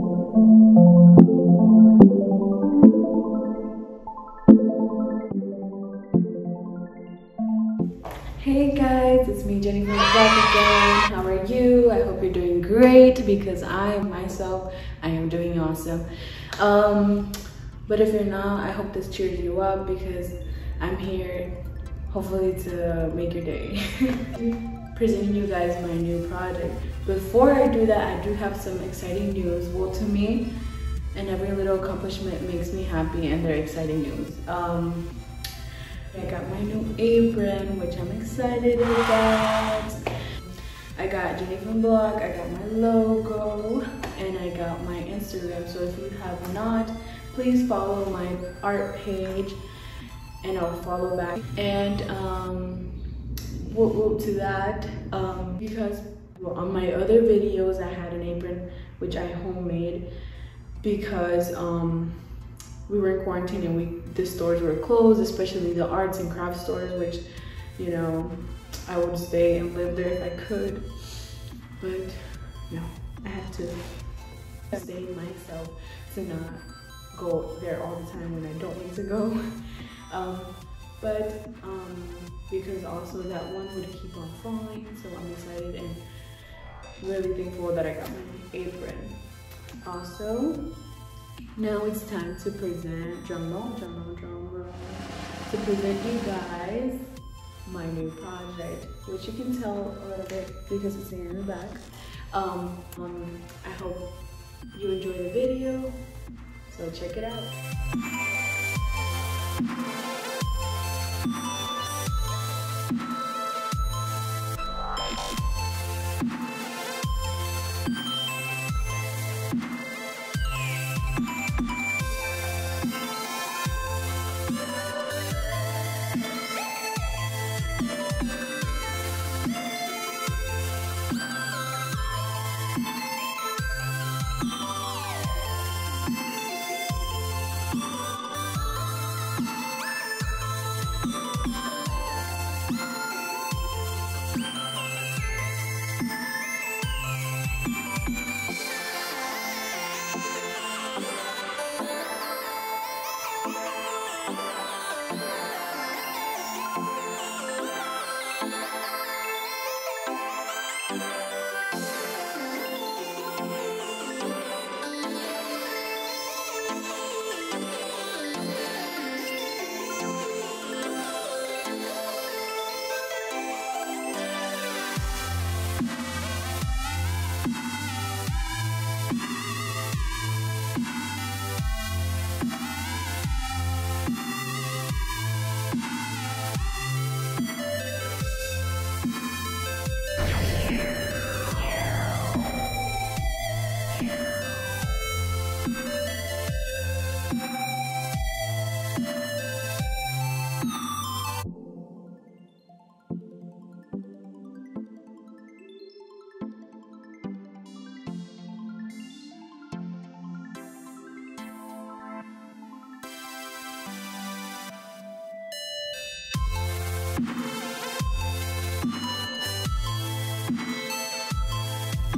Hey guys, it's me the vlog again. How are you? I hope you're doing great because I myself, I am doing awesome. Um, but if you're not, I hope this cheers you up because I'm here hopefully to make your day. Presenting you guys my new project. Before I do that, I do have some exciting news. Well, to me, and every little accomplishment makes me happy and they're exciting news. Um, I got my new apron, which I'm excited about. I got Jenny from Blog, I got my logo, and I got my Instagram. So if you have not, please follow my art page and I'll follow back. And um, whoop to that, um, because well, on my other videos, I had an apron, which I homemade because um, we were in quarantine and we the stores were closed, especially the arts and craft stores, which you know I would stay and live there if I could, but no, I had to stay myself to not go there all the time when I don't need to go. Um, but um, because also that one would keep on falling, so I'm excited and really thankful that I got my apron. Also, now it's time to present, drum roll, drum roll, drum roll, to present you guys my new project, which you can tell a little bit because it's in the back. Um, um, I hope you enjoy the video, so check it out.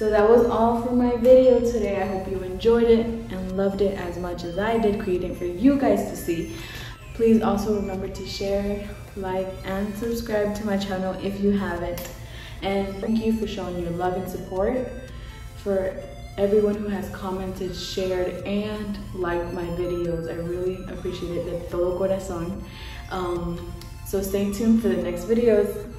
So that was all for my video today. I hope you enjoyed it and loved it as much as I did creating for you guys to see. Please also remember to share, like, and subscribe to my channel if you haven't. And thank you for showing your love and support for everyone who has commented, shared, and liked my videos. I really appreciate it. Todo corazón. Um, so stay tuned for the next videos.